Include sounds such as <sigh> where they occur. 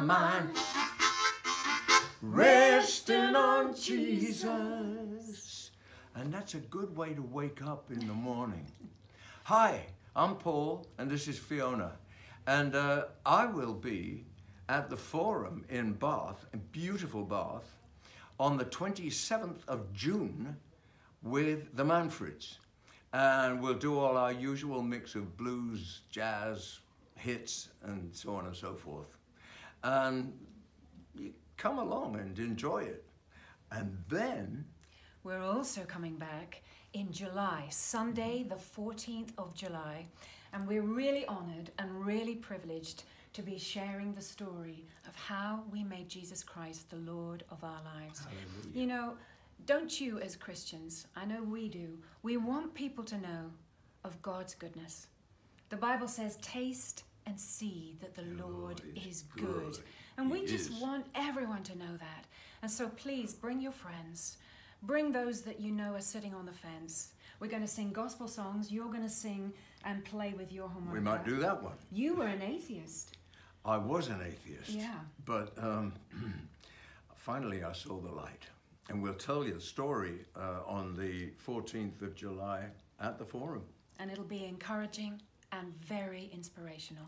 mind, resting on Jesus. And that's a good way to wake up in the morning. Hi, I'm Paul, and this is Fiona. And uh, I will be at the Forum in Bath, in beautiful Bath, on the 27th of June with the Manfreds. And we'll do all our usual mix of blues, jazz, hits, and so on and so forth. And you come along and enjoy it. And then We're also coming back in July, Sunday, the 14th of July, and we're really honored and really privileged to be sharing the story of how we made Jesus Christ the Lord of our lives. Hallelujah. You know, don't you, as Christians, I know we do, we want people to know of God's goodness. The Bible says, Taste and see that the Lord is good. good. And we He just is. want everyone to know that. And so please bring your friends, bring those that you know are sitting on the fence. We're going to sing gospel songs. You're going to sing and play with your harmonica. we might do that one. You were an atheist. I was an atheist. Yeah. But um, <clears throat> finally I saw the light. And we'll tell you the story uh, on the 14th of July at the Forum. And it'll be encouraging and very inspirational.